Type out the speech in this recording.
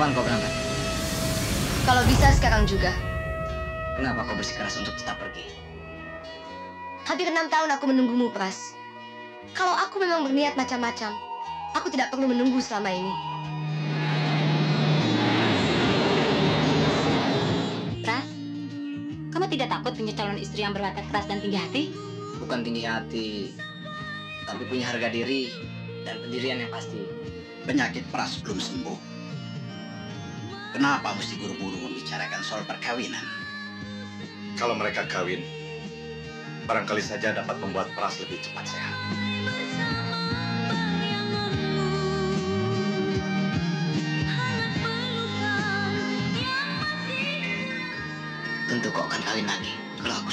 Kapan kau berangkat? Kalau bisa sekarang juga. Kenapa kau bersikeras untuk tetap pergi? Hampir enam tahun aku menunggumu, Pras. Kalau aku memang berniat macam-macam, aku tidak perlu menunggu selama ini. Pras, kamu tidak takut punya calon istri yang berwatak keras dan tinggi hati? Bukan tinggi hati, tapi punya harga diri dan pendirian yang pasti. Penyakit Pras belum sembuh. Kenapa mesti buru-buru membicarakan soal perkawinan? Kalau mereka kawin, barangkali saja dapat membuat Pras lebih cepat sehat. Tentu kau akan kawin lagi kalau aku